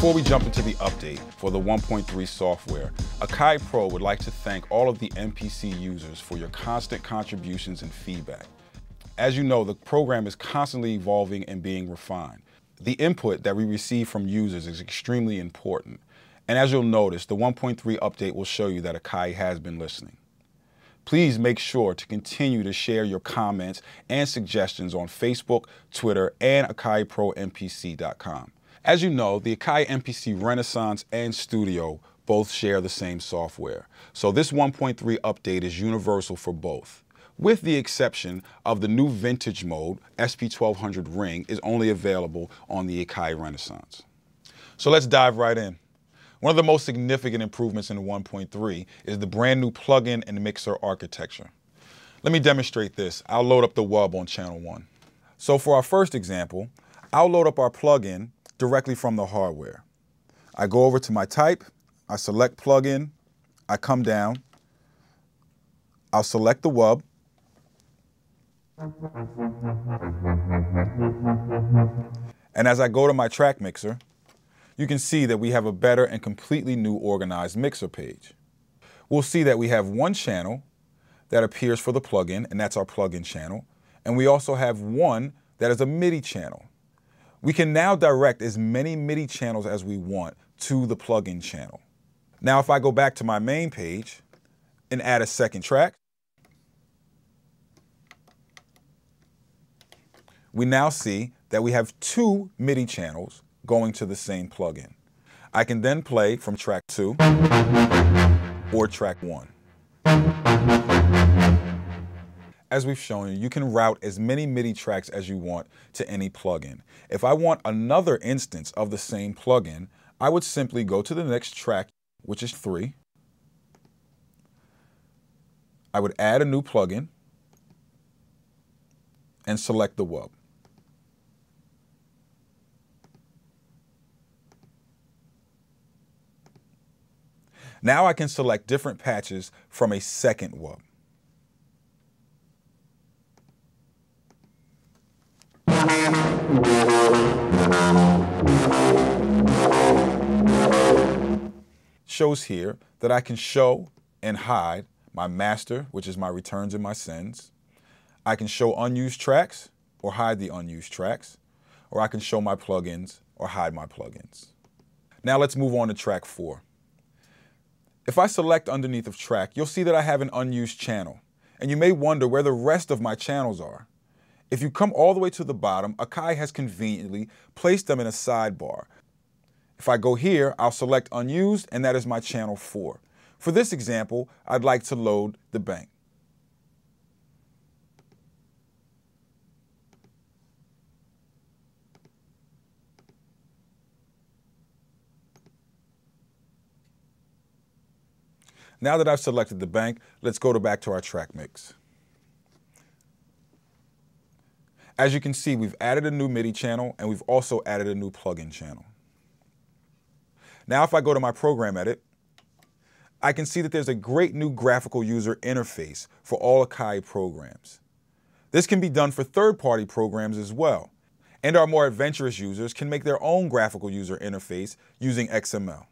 Before we jump into the update for the 1.3 software, Akai Pro would like to thank all of the MPC users for your constant contributions and feedback. As you know, the program is constantly evolving and being refined. The input that we receive from users is extremely important. And as you'll notice, the 1.3 update will show you that Akai has been listening. Please make sure to continue to share your comments and suggestions on Facebook, Twitter, and AkaiProMPC.com. As you know, the Akai MPC Renaissance and Studio both share the same software. So this 1.3 update is universal for both with the exception of the new vintage mode, SP1200 Ring, is only available on the Akai Renaissance. So let's dive right in. One of the most significant improvements in 1.3 is the brand new plugin and mixer architecture. Let me demonstrate this. I'll load up the WUB on channel 1. So for our first example, I'll load up our plugin directly from the hardware. I go over to my type, I select plugin, I come down, I'll select the WUB, and as I go to my track mixer, you can see that we have a better and completely new organized mixer page. We'll see that we have one channel that appears for the plugin, and that's our plugin channel. And we also have one that is a MIDI channel. We can now direct as many MIDI channels as we want to the plugin channel. Now, if I go back to my main page and add a second track, we now see that we have two MIDI channels going to the same plugin. I can then play from track two or track one. As we've shown you, you can route as many MIDI tracks as you want to any plugin. If I want another instance of the same plugin, I would simply go to the next track, which is three. I would add a new plugin and select the WUB. Now I can select different patches from a second WUB. Shows here that I can show and hide my master, which is my returns and my sends. I can show unused tracks or hide the unused tracks, or I can show my plugins or hide my plugins. Now let's move on to track four. If I select underneath of track, you'll see that I have an unused channel. And you may wonder where the rest of my channels are. If you come all the way to the bottom, Akai has conveniently placed them in a sidebar. If I go here, I'll select unused, and that is my channel 4. For this example, I'd like to load the bank. Now that I've selected the bank, let's go to back to our track mix. As you can see, we've added a new MIDI channel and we've also added a new plugin channel. Now if I go to my program edit, I can see that there's a great new graphical user interface for all Akai programs. This can be done for third-party programs as well, and our more adventurous users can make their own graphical user interface using XML.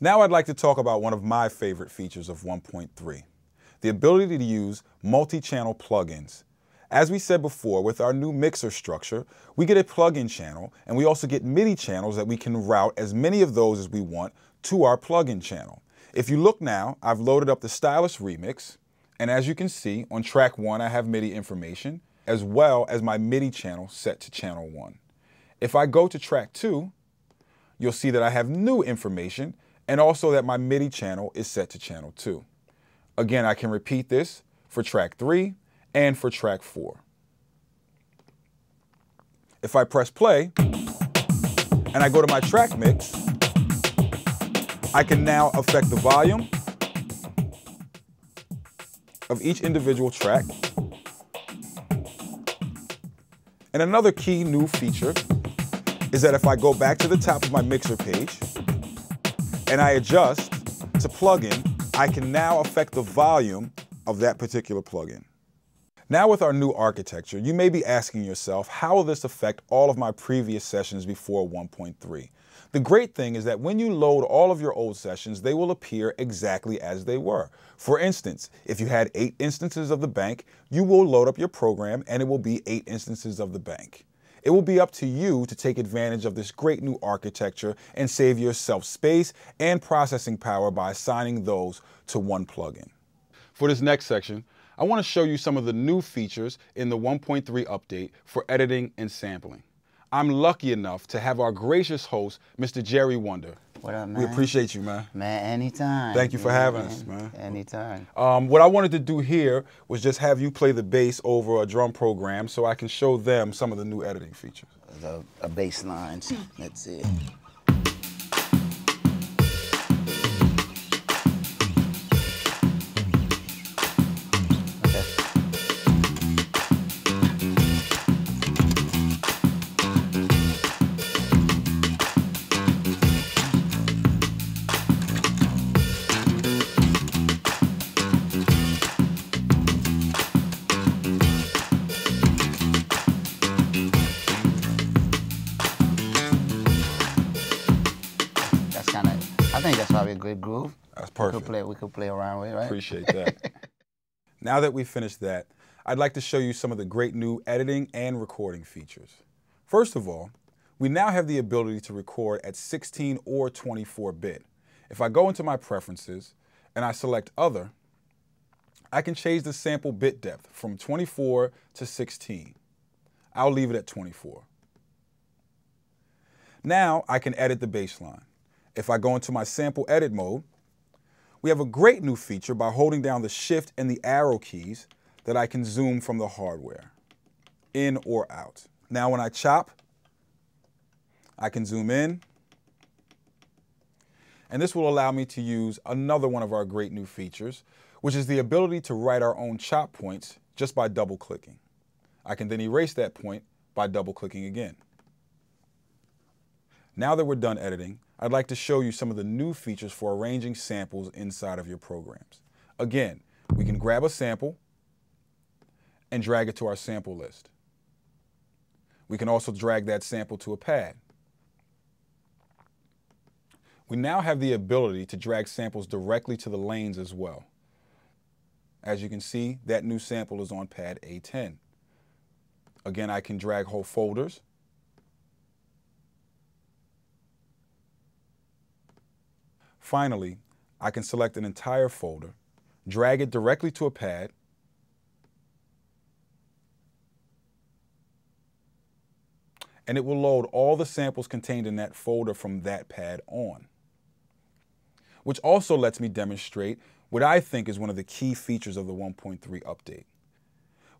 Now I'd like to talk about one of my favorite features of 1.3, the ability to use multi-channel plugins. As we said before, with our new mixer structure, we get a plugin channel and we also get MIDI channels that we can route as many of those as we want to our plugin channel. If you look now, I've loaded up the Stylus Remix, and as you can see, on track one, I have MIDI information, as well as my MIDI channel set to channel one. If I go to track two, you'll see that I have new information and also that my MIDI channel is set to channel 2. Again, I can repeat this for track 3 and for track 4. If I press play and I go to my track mix, I can now affect the volume of each individual track. And another key new feature is that if I go back to the top of my mixer page, and I adjust to plugin, I can now affect the volume of that particular plugin. Now with our new architecture, you may be asking yourself, how will this affect all of my previous sessions before 1.3? The great thing is that when you load all of your old sessions, they will appear exactly as they were. For instance, if you had eight instances of the bank, you will load up your program and it will be eight instances of the bank. It will be up to you to take advantage of this great new architecture and save yourself space and processing power by assigning those to one plugin. For this next section, I want to show you some of the new features in the 1.3 update for editing and sampling. I'm lucky enough to have our gracious host, Mr. Jerry Wonda. What up, man? We appreciate you, man. Man, anytime. Thank you for Yeah, having man. us, man. Anytime. Um, what I wanted to do here was just have you play the bass over a drum program so I can show them some of the new editing features. The, a bass lines. Let's see. Probably a good groove. That's We perfect. could play. We could play around with, right? Appreciate that. now that we've finished that, I'd like to show you some of the great new editing and recording features. First of all, we now have the ability to record at 16 or 24 bit. If I go into my preferences and I select other, I can change the sample bit depth from 24 to 16. I'll leave it at 24. Now I can edit the bass line. If I go into my sample edit mode, we have a great new feature by holding down the shift and the arrow keys that I can zoom from the hardware, in or out. Now when I chop, I can zoom in, and this will allow me to use another one of our great new features, which is the ability to write our own chop points just by double clicking. I can then erase that point by double clicking again. Now that we're done editing, I'd like to show you some of the new features for arranging samples inside of your programs. Again, we can grab a sample and drag it to our sample list. We can also drag that sample to a pad. We now have the ability to drag samples directly to the lanes as well. As you can see, that new sample is on pad A10. Again, I can drag whole folders Finally, I can select an entire folder, drag it directly to a pad, and it will load all the samples contained in that folder from that pad on. Which also lets me demonstrate what I think is one of the key features of the 1.3 update.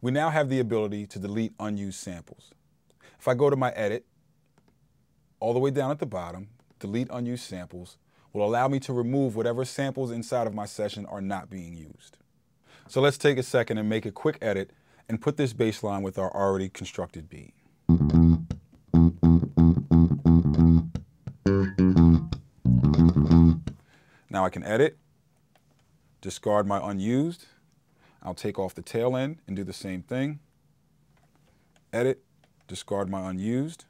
We now have the ability to delete unused samples. If I go to my edit, all the way down at the bottom, delete unused samples, will allow me to remove whatever samples inside of my session are not being used. So let's take a second and make a quick edit and put this bass line with our already constructed beat. Now I can edit, discard my unused. I'll take off the tail end and do the same thing. Edit, discard my unused.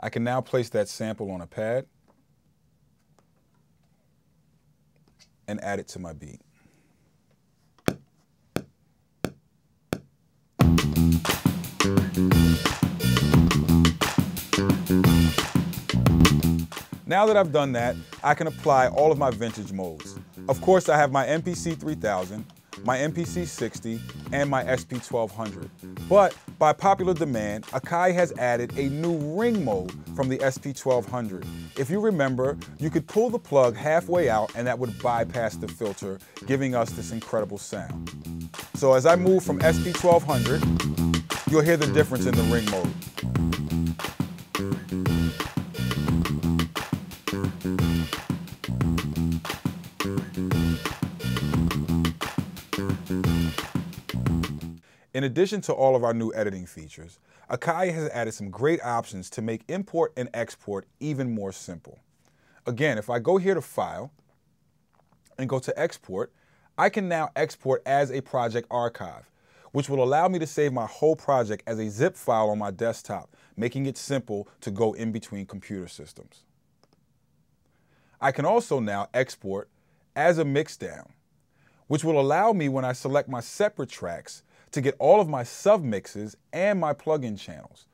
I can now place that sample on a pad and add it to my beat. Now that I've done that, I can apply all of my vintage modes. Of course, I have my MPC 3000, my MPC 60, and my SP 1200. But by popular demand, Akai has added a new ring mode from the SP 1200. If you remember, you could pull the plug halfway out and that would bypass the filter, giving us this incredible sound. So as I move from SP 1200, you'll hear the difference in the ring mode. In addition to all of our new editing features, Akai has added some great options to make import and export even more simple. Again, if I go here to File and go to Export, I can now export as a project archive, which will allow me to save my whole project as a zip file on my desktop, making it simple to go in between computer systems. I can also now export as a mixdown, which will allow me when I select my separate tracks to get all of my submixes and my plugin channels.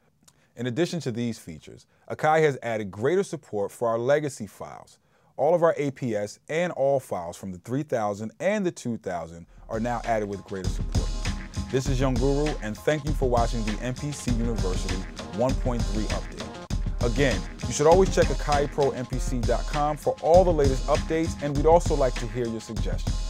In addition to these features, Akai has added greater support for our legacy files. All of our APS and ALL files from the 3000 and the 2000 are now added with greater support. This is Young Guru, and thank you for watching the MPC University 1.3 update. Again, you should always check AkaiProMPC.com for all the latest updates, and we'd also like to hear your suggestions.